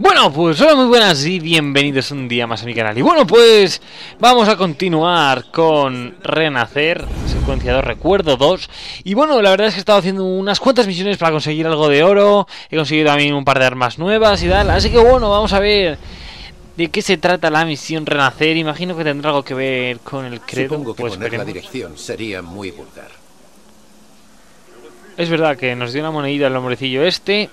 Bueno, pues hola, muy buenas y bienvenidos un día más a mi canal. Y bueno, pues vamos a continuar con Renacer, secuenciador recuerdo 2. Y bueno, la verdad es que he estado haciendo unas cuantas misiones para conseguir algo de oro. He conseguido también un par de armas nuevas y tal. Así que bueno, vamos a ver de qué se trata la misión Renacer. Imagino que tendrá algo que ver con el credo. Supongo que pues poner la dirección sería muy vulgar. Es verdad que nos dio una monedita el hombrecillo este.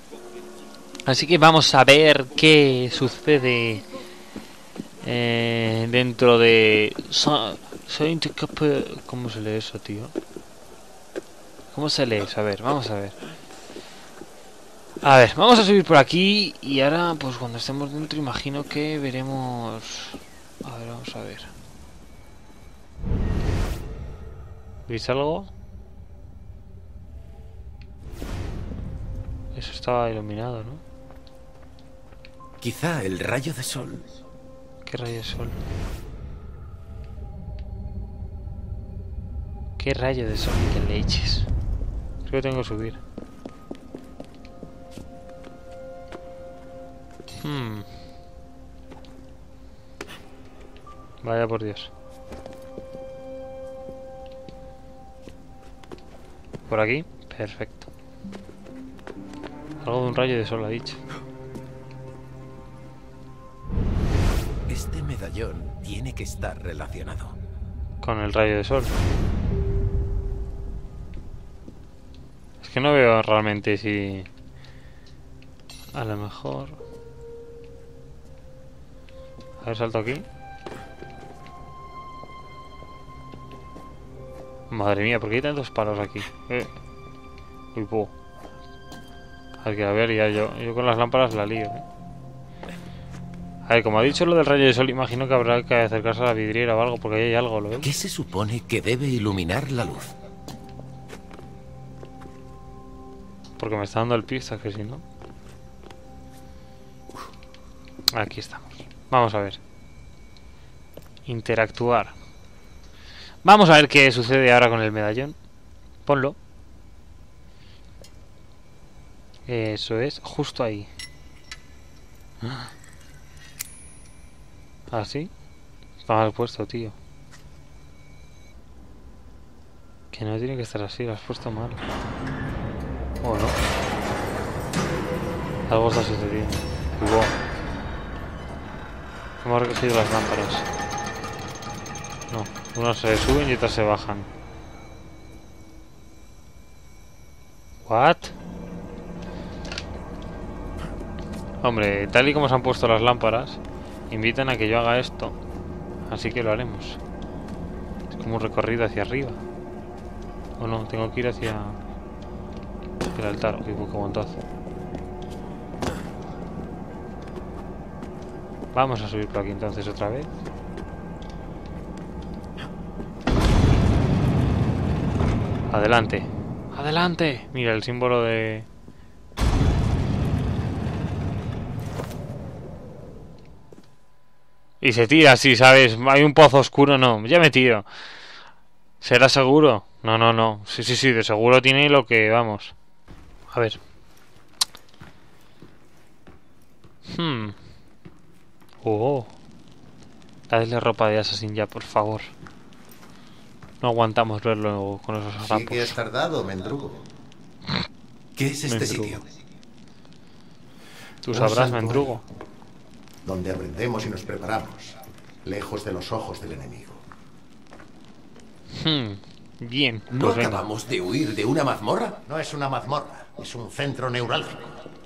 Así que vamos a ver qué sucede eh, dentro de... ¿Cómo se lee eso, tío? ¿Cómo se lee eso? A ver, vamos a ver. A ver, vamos a subir por aquí y ahora, pues cuando estemos dentro, imagino que veremos... A ver, vamos a ver. ¿Veis algo? Eso estaba iluminado, ¿no? Quizá el rayo de sol. ¿Qué rayo de sol? ¿Qué rayo de sol que leches? Creo que tengo que subir. Hmm. Vaya por Dios. ¿Por aquí? Perfecto. Algo de un rayo de sol ha dicho. Este medallón tiene que estar relacionado. Con el rayo de sol. Es que no veo realmente si... A lo mejor... A ver, salto aquí. Madre mía, ¿por qué hay tantos palos aquí? Eh. Uy, po. Hay a ver, ya yo, yo con las lámparas la lío. eh. A ver, como ha dicho lo del rayo de sol, imagino que habrá que acercarse a la vidriera o algo, porque ahí hay algo, ¿lo ves? ¿Qué se supone que debe iluminar la luz? Porque me está dando el pista, que si no. Aquí estamos. Vamos a ver. Interactuar. Vamos a ver qué sucede ahora con el medallón. Ponlo. Eso es, justo ahí. ¿Así? Está mal puesto, tío. Que no tiene que estar así, lo has puesto mal. ¿O no? Algo está sucediendo. Igual. Hemos recogido las lámparas. No, unas se suben y otras se bajan. ¿What? Hombre, tal y como se han puesto las lámparas, invitan a que yo haga esto. Así que lo haremos. Es como un recorrido hacia arriba. O no, tengo que ir hacia el altar. Uy. Vamos a subir por aquí entonces otra vez. Adelante. Adelante. Mira el símbolo de... Y se tira así, ¿sabes? Hay un pozo oscuro, no. Ya me tiro. ¿Será seguro? No, no, no. Sí, sí, sí, de seguro tiene lo que... Vamos. A ver. Hmm. Oh. Dadle ropa de Assassin ya, por favor. No aguantamos verlo con esos Sí que has harapos. tardado, Mendrugo. ¿Qué es este Mendrugo. sitio? Tú sabrás, santuario. Mendrugo. Donde aprendemos y nos preparamos, lejos de los ojos del enemigo. Hmm. Bien. ¿No Pues venga. acabamos de huir de una mazmorra? No es una mazmorra, es un centro neurálgico.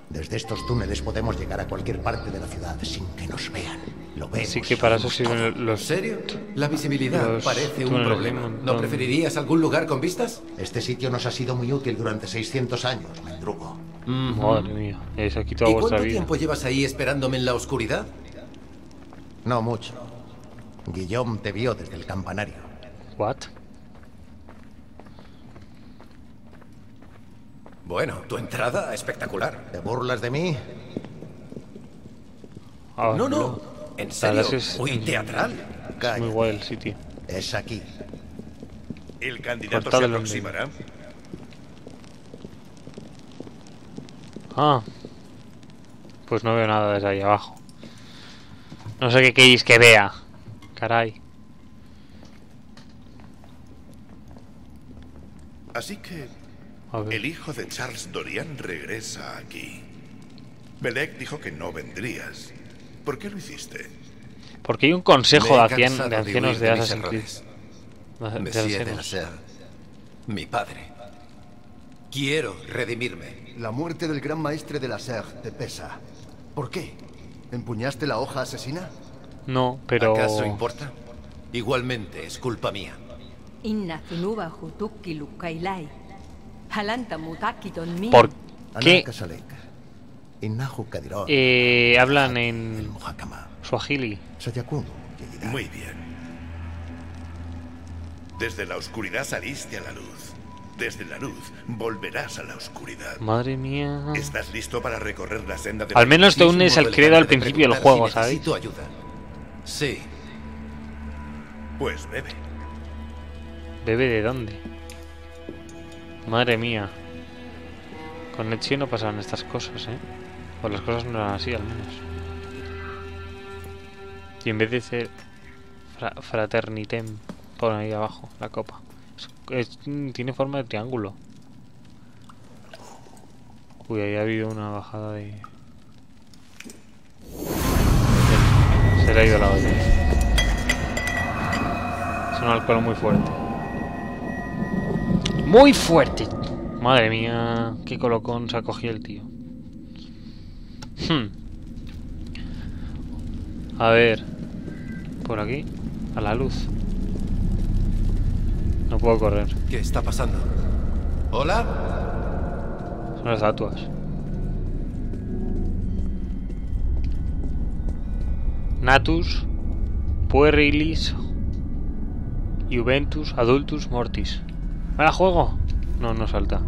Desde estos túneles podemos llegar a cualquier parte de la ciudad sin que nos vean. Lo vemos. Así que para eso oímos sirven todo. ¿En los... serio? La visibilidad parece un problema. ¿No preferirías algún lugar con vistas? Este sitio nos ha sido muy útil durante 600 años, Mendrugo. Madre mía. Es aquí toda ¿Y vuestra cuánto vida. tiempo llevas ahí esperándome en la oscuridad? No mucho. Guillaume te vio desde el campanario. What? Bueno, tu entrada espectacular. ¿Te burlas de mí? Ah, No, no. En serio, es es- muy teatral. Muy Calla. guay el sitio. Es aquí. ¿El candidato se el aproximará? Ah. Pues no veo nada desde ahí abajo. No sé qué queréis que vea. Caray. Así que A ver. el hijo de Charles Dorian regresa aquí. Belek dijo que no vendrías. ¿Por qué lo hiciste? Porque hay un consejo de, de ancianos de mis Assassin's Creed. De- de de mi padre. Quiero redimirme. La muerte del gran maestre de la Serre te pesa. ¿Por qué? ¿Empuñaste la hoja asesina? No, pero... ¿Acaso importa? Igualmente es culpa mía. Inna zunuba hutukki lukailai. Halanta mutakidon mi. ¿Por qué eh, hablan El en. Swahili? Muy bien. Desde la oscuridad saliste a la luz. Desde la luz volverás a la oscuridad. Madre mía. ¿Estás listo para recorrer la senda de Al menos te unes al credo al principio del juego, si ¿sabes? Ayuda. Sí, Pues bebe. ¿Bebe de dónde? Madre mía. Con Ezio no pasaban estas cosas, ¿eh? O las cosas no eran así, al menos. Y en vez de ser fra- fraternitem, pon ahí abajo la copa. Es- tiene forma de triángulo. Uy, ahí ha habido una bajada de... Se le ha ido la olla. Es un alcohol muy fuerte. Muy fuerte. Madre mía, qué colocón se ha cogido el tío. Hmm. A ver. Por aquí. A la luz. No puedo correr. ¿qué está pasando? ¿Hola? Son las estatuas. Natus, Puerilis, Juventus, Adultus, Mortis. ¿Ahora juego? No, no salta.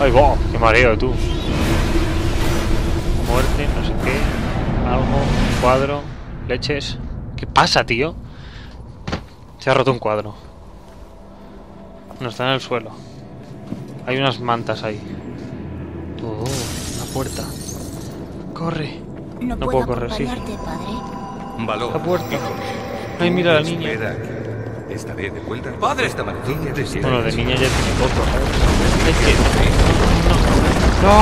¡Ay, wow! ¡Qué mareo, tú! Muerte, no sé qué. Algo, cuadro, leches. ¿Qué pasa, tío? Se ha roto un cuadro. No está en el suelo. Hay unas mantas ahí. Oh, una puerta. Corre. No, No puedo, puedo correr, sí. padre. Valor. La puerta. Ay, mira la niña. Estaré de vuelta. ¡Padre! Esta maravilla de. Bueno, de niña ya tiene poco, ¿sabes? Leche. No.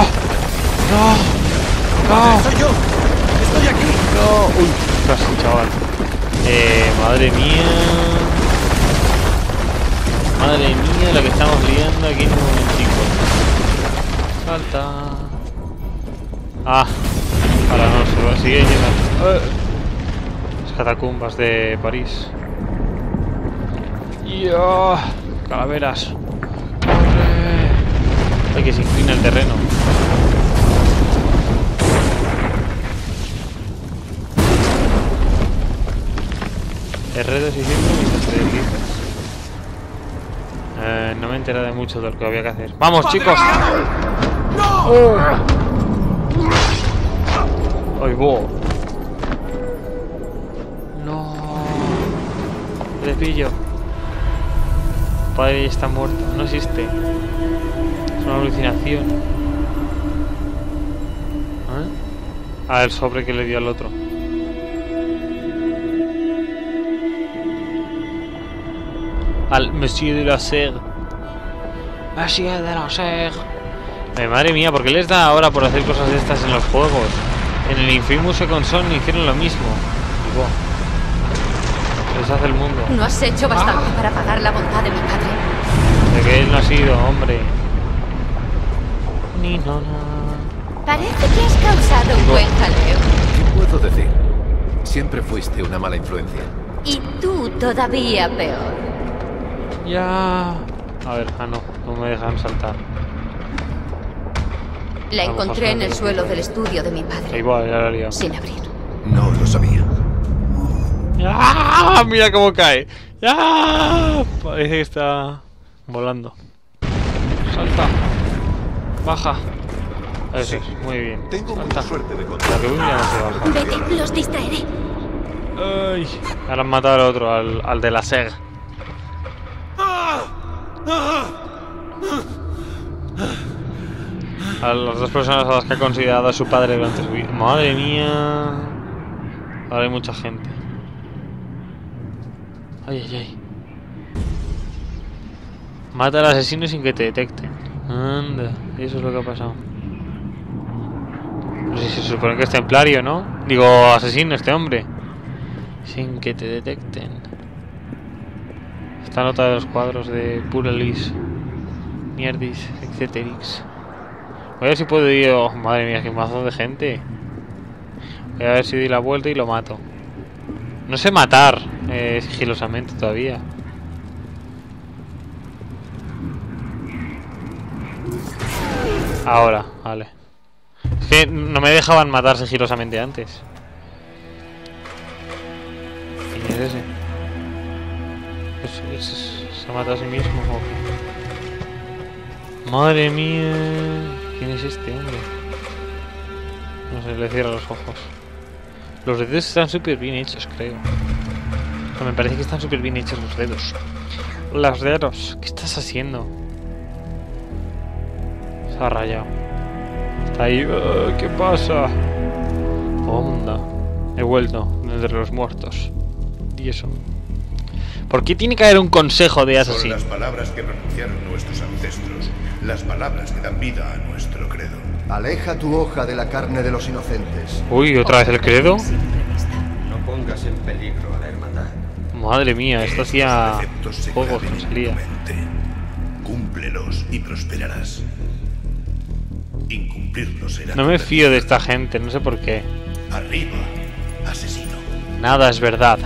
No. No. ¡Soy yo! ¡Estoy aquí! No. Uy, casi, chaval. Eh, madre mía. Madre mía, la que estamos liando aquí en un momentico. Salta. Ah, ahora no, se va, sigue. Eh. Las catacumbas de París. ¡Ya! Calaveras. ¡Corre! Hay que se inclina el terreno. R2 y 100 mientras te deslizas. Eh, no me he enterado de mucho de lo que había que hacer. ¡Vamos, chicos! ¡No! ¡Ay, bo! ¡No! Le pillo. Padre está muerto. No existe. Es una alucinación. ¿Eh? Ah, el sobre que le dio al otro. Al Monsieur de la Serre. Monsieur de la Serre. Eh, madre mía, ¿por qué les da ahora por hacer cosas de estas en los juegos? En el Infamous Second Son hicieron lo mismo. Y, Les hace el mundo. No has hecho bastante para pagar la bondad de mi padre. De que él no ha sido, hombre. Ni no, no. Parece que has causado un buen jaleo. ¿Qué puedo decir? Siempre fuiste una mala influencia. Y tú todavía peor. Ya. A ver, ah, no, no me dejan saltar. La Vamos, encontré en el suelo del estudio de mi padre. igual, ya la liado. Sin abrir. No lo sabía. ¡Ah! Mira cómo cae. ¡Ah! Parece que está volando. Salta. Baja. Eso es, muy bien. Tengo Salta. mucha suerte de La contar. que voy mirando se baja. Vete, los distraeré. Ay. Ahora han matado al otro, al, al de la SEG. A las dos personas a las que ha considerado a su padre durante su vida. Madre mía. Ahora hay mucha gente. Ay, ay, ay. Mata al asesino sin que te detecten. Anda, eso es lo que ha pasado. No si se supone que es templario, ¿no? Digo, asesino este hombre. Sin que te detecten. Esta nota de los cuadros de Puralis, Mierdis, etcéterix. Voy a ver si puedo ir. oh, madre mía, qué mazo de gente. Voy a ver si doy la vuelta y lo mato. No sé matar eh, sigilosamente todavía. Ahora, vale. Es que no me dejaban matar sigilosamente antes. ¿Quién es ese? ¿Es- es- ¿Se ha matado a sí mismo? Madre mía. ¿Quién es este hombre? No sé, le cierra los ojos. Los dedos están súper bien hechos, creo. O me parece que están súper bien hechos los dedos. Los dedos. ¿Qué estás haciendo? Se ha rayado. Está ahí. "Ah, ¿Qué pasa? Onda. He vuelto entre los muertos. Y eso. ¿Por qué tiene que haber un consejo de Son asesino? las palabras que pronunciaron nuestros ancestros, las palabras que dan vida a nuestro credo. Aleja tu hoja de la carne de los inocentes. Uy, otra vez el credo. No pongas en peligro a la hermandad. Madre mía, esto hacía juegos que salía. Cúmplelos y prosperarás. Incumplirlos será. No me fío de esta gente, no sé por qué. Arriba, asesino. Nada es verdad.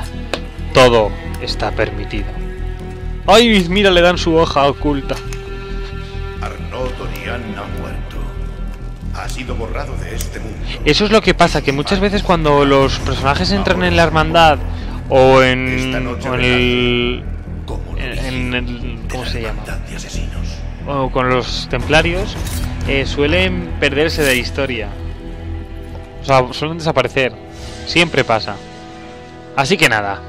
Todo está permitido. ¡Ay! Mira, le dan su hoja oculta. Arnaud Dorian ha muerto. Ha sido borrado de este mundo. Eso es lo que pasa, que muchas veces cuando los personajes entran en la hermandad o en, o el... En, en el... ¿Cómo se la llama? O con los templarios, eh, suelen perderse de la historia. O sea, suelen desaparecer. Siempre pasa. Así que nada.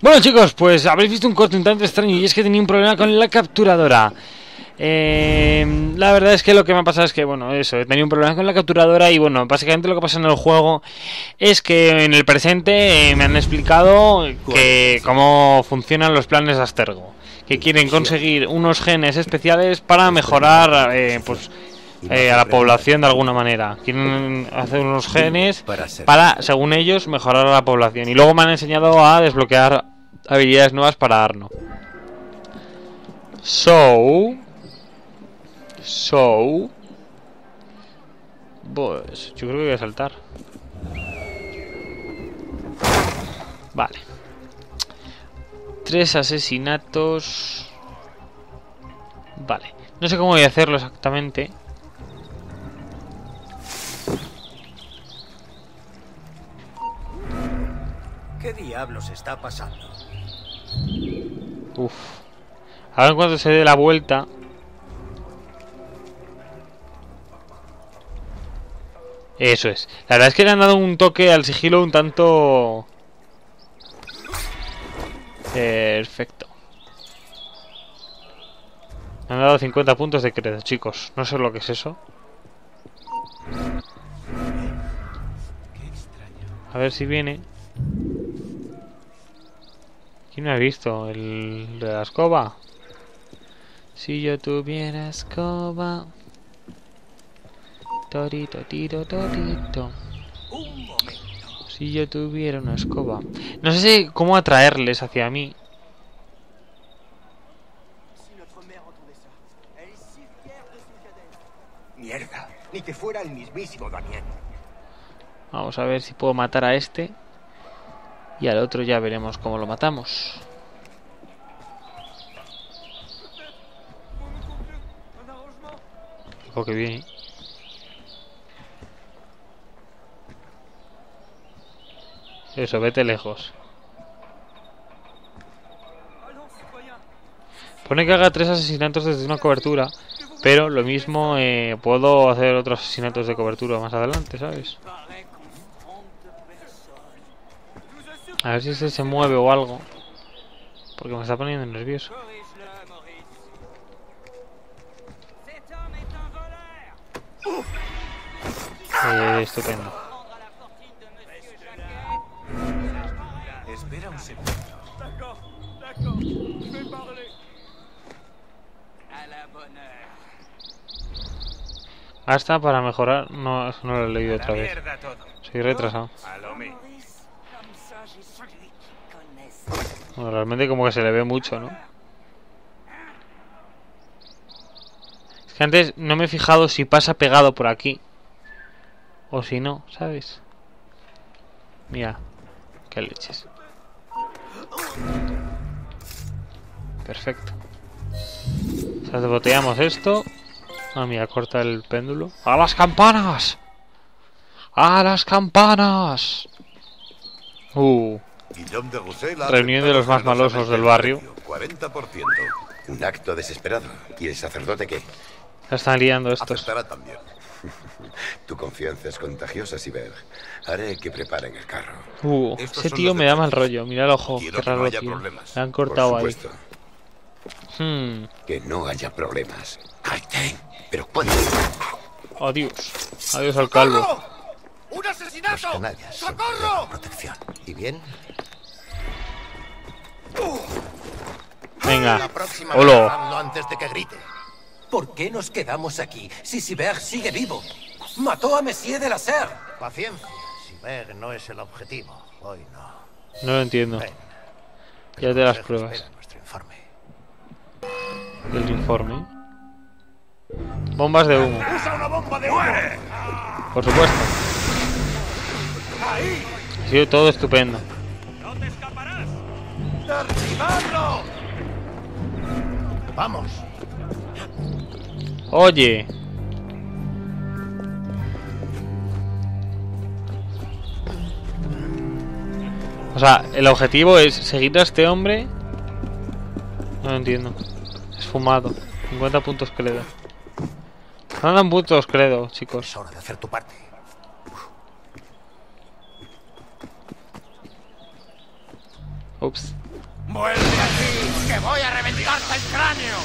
Bueno chicos, pues habréis visto un corte un tanto extraño y es que tenía un problema con la capturadora. Eh, la verdad es que lo que me ha pasado es que, bueno, eso, he tenido un problema con la capturadora y bueno, básicamente lo que pasa en el juego es que en el presente eh, me han explicado que cómo funcionan los planes de Astergo. Que quieren conseguir unos genes especiales para mejorar, eh, pues, eh, a la población de alguna manera. Quieren hacer unos genes para, según ellos, mejorar a la población. Y luego me han enseñado a desbloquear habilidades nuevas para Arno. So. So. Pues yo creo que voy a saltar. Vale. Tres asesinatos. Vale. No sé cómo voy a hacerlo exactamente. Diablos está pasando? Uf. Ahora cuando se dé la vuelta. Eso es. La verdad es que le han dado un toque al sigilo un tanto... Perfecto. Me han dado 50 puntos de credo, chicos. No sé lo que es eso. A ver si viene. ¿Quién me ha visto? ¿El de la escoba? Si yo tuviera escoba. Torito, tiro, torito. Si yo tuviera una escoba. No sé si cómo atraerles hacia mí. Mierda, ni que fuera el mismísimo Damián. Vamos a ver si puedo matar a este. Y al otro ya veremos cómo lo matamos. Oh, que viene. Eso, vete lejos. Pone que haga tres asesinatos desde una cobertura, pero lo mismo eh, puedo hacer otros asesinatos de cobertura más adelante, ¿sabes? A ver si ese se mueve o algo. Porque me está poniendo nervioso. Eh, estupendo. Espera un segundo. Hasta para mejorar. No, no lo he leído otra vez. Soy retrasado. Bueno, realmente como que se le ve mucho, ¿no? Es que antes no me he fijado si pasa pegado por aquí. O si no, ¿sabes? Mira. Qué leches. Perfecto. O sea, desboteamos esto. Ah, mira, corta el péndulo. ¡A las campanas! ¡A las campanas! Uh. De Reunión de los más malosos del barrio. 40%. Un acto desesperado. ¿Y el sacerdote qué? La están liando estos. Aceptará también. Tu confianza es contagiosa, Siber. Haré que preparen el carro. Uh, Estos ese tío me da mal rollo. Mira el ojo, Quiero qué que no raro haya tío. problemas. Le han Por cortado ahí. Hmm. Que no haya problemas. Caite. Pero ¿cuándo? Adiós. Adiós al calvo. ¡Un Los asesinato! canallas siempre dan protección. ¿Y bien? Venga. La próxima Olo. antes de que grite. ¿Por qué nos quedamos aquí si Sibert sigue vivo? Mató a Monsieur de la Serre. Paciencia. Si Berg no es el objetivo, hoy no. No lo entiendo. Ven. Ya te las pruebas. informe. El informe. Bombas de humo. ¡Usa una bomba de humo! Por supuesto. Ha sido todo estupendo. ¡No te escaparás! ¡Derribarlo! ¡Vamos! Oye. O sea, el objetivo es seguir a este hombre. No lo entiendo. Es fumado. 50 puntos credo. No dan puntos credo, chicos. Es hora de hacer tu parte. Ups. ¡Vuelve aquí! ¡Que voy a reventarte el cráneo!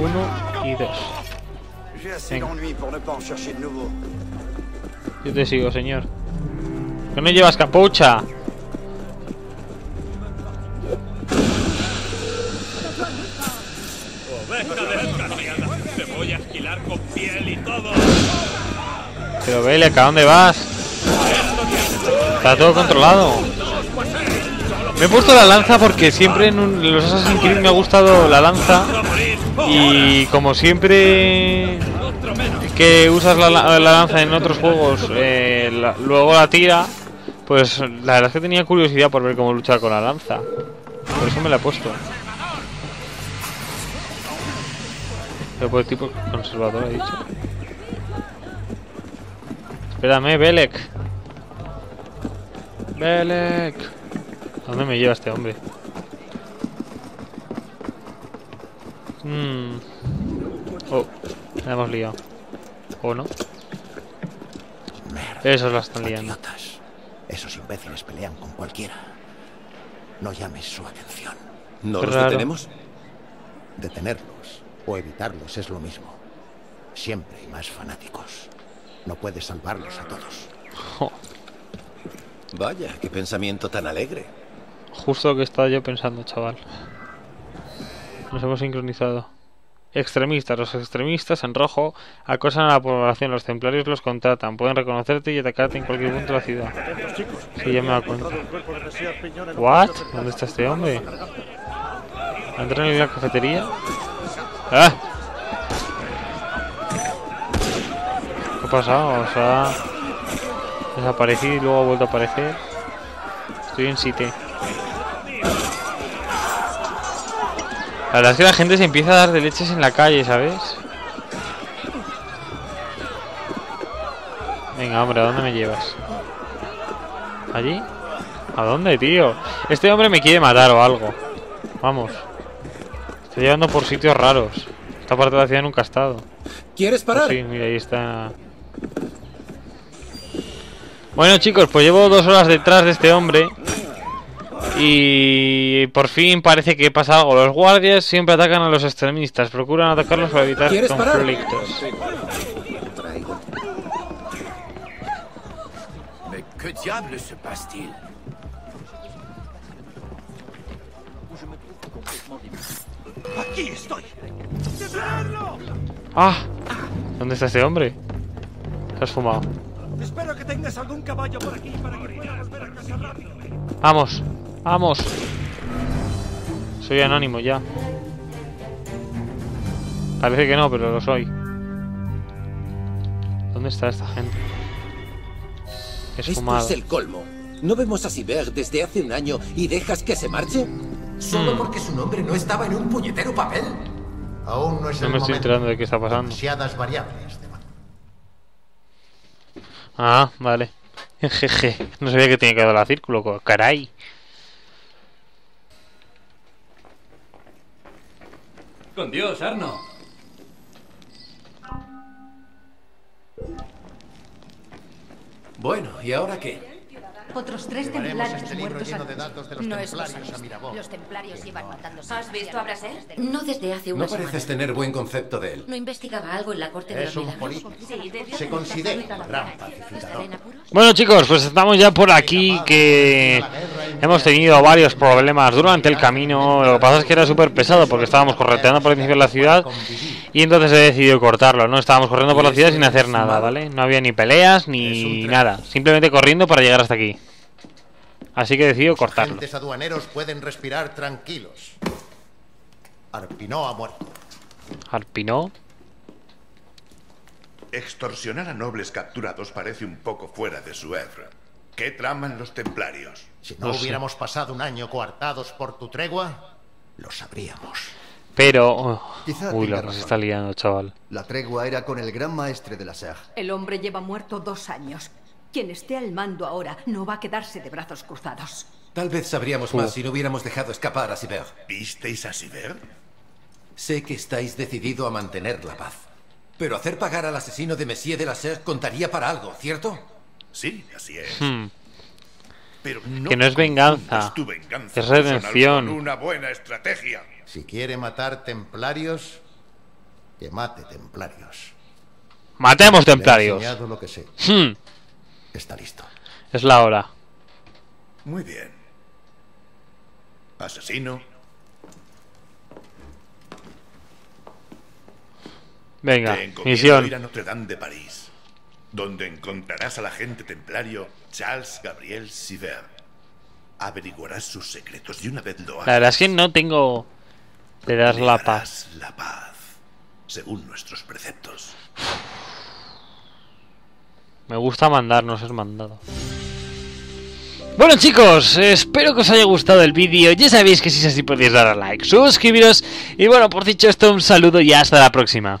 Uno y dos. J'ai assez Venga. d'ennuis pour ne pas en chercher de nouveau. Yo te sigo, señor. ¿Que no llevas capucha? Pero Belek, ¿a dónde vas? Está todo controlado. Me he puesto la lanza porque siempre en, un- los Assassin's Creed me ha gustado la lanza. Y como siempre que usas la, la- la lanza en otros juegos, eh, luego la tira, pues la verdad es que tenía curiosidad por ver cómo luchar con la lanza. Por eso me la he puesto. Pero por el tipo conservador, he dicho. Espérame, Belek. Belek. ¿A dónde me lleva este hombre? Hmm. Oh, la hemos liado. ¿O no? Merda. Esos la están liando. Idiotas. Esos imbéciles pelean con cualquiera. No llames su atención. ¿No los detenemos? Detenerlos o evitarlos es lo mismo. Siempre hay más fanáticos. No puedes salvarlos a todos. Vaya, qué pensamiento tan alegre. justo lo que estaba yo pensando, chaval. Nos hemos sincronizado. Extremistas. Los extremistas en rojo acosan a la población. Los templarios los contratan. Pueden reconocerte y atacarte en cualquier punto de la ciudad. Sí, ya me da cuenta. ¿What? ¿Dónde está este hombre? ¿Entra en la cafetería? ¡Ah! ¿Qué ha pasado? O sea... Desaparecido y luego ha vuelto a aparecer. Estoy en sitio. La verdad es que la gente se empieza a dar de leches en la calle, ¿sabes? Venga, hombre, ¿a dónde me llevas? ¿Allí? ¿A dónde, tío? Este hombre me quiere matar o algo. Vamos. Estoy llevando por sitios raros. Esta parte de la ciudad nunca ha estado. ¿Quieres Pues sí, mira, ahí está. Bueno, chicos, pues llevo dos horas detrás de este hombre. Y por fin parece que pasa algo. Los guardias siempre atacan a los extremistas. Procuran atacarlos para evitar conflictos. Aquí estoy. ¡Ah! ¿Dónde está este hombre? Se has fumado. Espero que tengas algún caballo por aquí para que puedas ver a casa rápido. Vamos, vamos. Soy anónimo ya. Parece que no, pero lo soy. ¿Dónde está esta gente? Es Esto fumado. es el colmo. ¿No vemos a Siber desde hace un año y dejas que se marche? ¿Solo Hmm. porque su nombre no estaba en un puñetero papel? Aún no es No el me estoy momento. enterando de qué está pasando. Variables. Ah, vale. Jeje. No sabía que tenía que dar la círculo. Caray. Con Dios, Arno. Bueno, ¿y ahora qué? Otros tres templarios este libro muertos lleno de datos de los No es templarios cosa a Mirabó. Los templarios iban matando. ¿Has visto a Braser? No desde hace No unas pareces tener buen concepto de él. ¿No investigaba algo en la corte de Es los un milagros? político. Sí, Se de considera un gran. Bueno chicos, pues estamos ya por aquí que hemos tenido varios problemas durante el camino. Lo que pasa es que era súper pesado porque estábamos correteando por el principio de la ciudad y entonces he decidido cortarlo. No estábamos corriendo por la ciudad sin hacer nada, ¿vale? No había ni peleas ni nada. Simplemente corriendo para llegar hasta aquí. Así que he decidido cortarlo. Agentes aduaneros pueden respirar tranquilos. Arpinó ha muerto. Arpinó. Extorsionar a nobles capturados parece un poco fuera de su Evra. ¿Qué traman los templarios? Si no, No sé. hubiéramos pasado un año coartados por tu tregua, lo sabríamos. Pero... oh, Quizá Uy, la razón. está liando, chaval. La tregua era con el gran maestre de la SEG. El hombre lleva muerto dos años. Quien esté al mando ahora no va a quedarse de brazos cruzados. Tal vez sabríamos más si no hubiéramos dejado escapar a Siber. ¿Visteis a Siber? Sé que estáis decidido a mantener la paz. Pero hacer pagar al asesino de Messier de la Serre contaría para algo, ¿cierto? Sí, así es. Hmm. Pero Que no es venganza, confundas tu venganza es redención. una buena estrategia. Si quiere matar templarios, que mate templarios. Matemos Le he templarios. enseñado lo que sé. Hmm, Está listo. Es la hora. Muy bien. Asesino, Venga, misión. ir a Notre Dame de París, donde encontrarás al agente templario Charles Gabriel Siver. Averiguarás sus secretos y una vez lo hagas, La verdad es que no tengo... Le das la paz. la paz, según nuestros preceptos. Me gusta mandar, no ser mandado. Bueno chicos, espero que os haya gustado el vídeo. Ya sabéis que si es así podéis dar a like, suscribiros. Y bueno, por dicho esto, un saludo y hasta la próxima.